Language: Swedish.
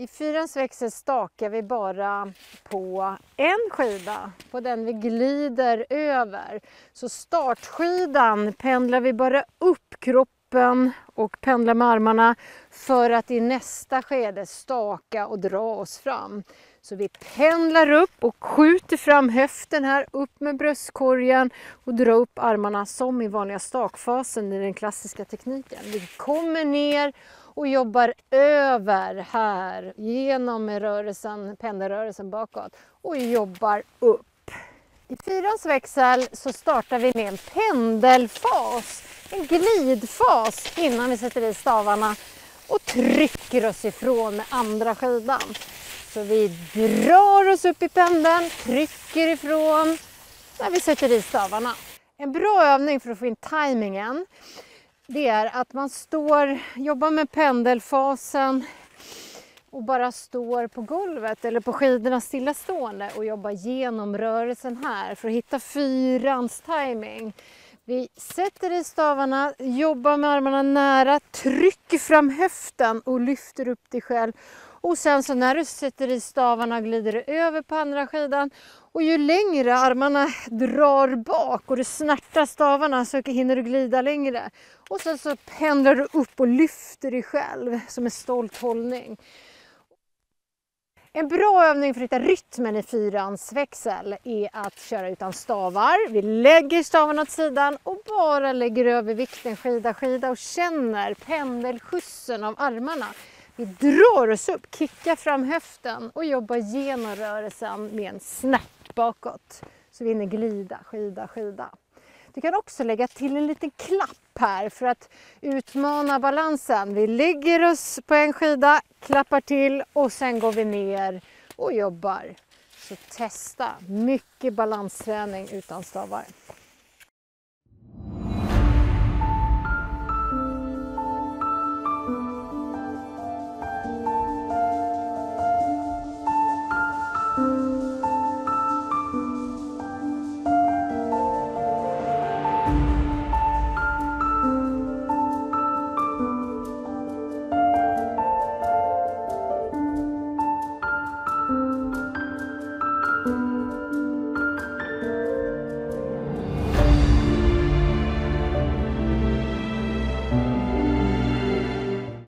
I fyrans växel stakar vi bara på en skida, på den vi glider över. Så startskidan pendlar vi bara upp kroppen och pendlar med armarna för att i nästa skede staka och dra oss fram. Så vi pendlar upp och skjuter fram höften här, upp med bröstkorgen och dra upp armarna som i vanliga stakfasen i den klassiska tekniken. Vi kommer ner och jobbar över här genom rörelsen, pendelrörelsen bakåt och jobbar upp. I fyrans växel så startar vi med en pendelfas, en glidfas innan vi sätter i stavarna och trycker oss ifrån med andra skidan. Så vi drar oss upp i pendeln, trycker ifrån när vi sätter i stavarna. En bra övning för att få in tajmingen det är att man står, jobbar med pendelfasen och bara står på golvet eller på skidorna stillastående och jobbar genom rörelsen här för att hitta fyrans timing. Vi sätter i stavarna, jobbar med armarna nära, trycker fram höften och lyfter upp dig själv och sen så när du sätter i stavarna glider du över på andra skidan och ju längre armarna drar bak och du snärtar stavarna så hinner du glida längre. Och sen så pendlar du upp och lyfter dig själv som en stolt hållning. En bra övning för att hitta rytmen i fyrans växel är att köra utan stavar. Vi lägger stavarna åt sidan och bara lägger över vikten skida, skida och känner pendelskjutsen av armarna. Vi drar oss upp, kickar fram höften och jobbar genom rörelsen med en snärt bakåt. Så vi hinner glida, skida, skida. Du kan också lägga till en liten klapp här för att utmana balansen. Vi lägger oss på en skida, klappar till och sen går vi ner och jobbar. Så testa, mycket balansträning utan stavar.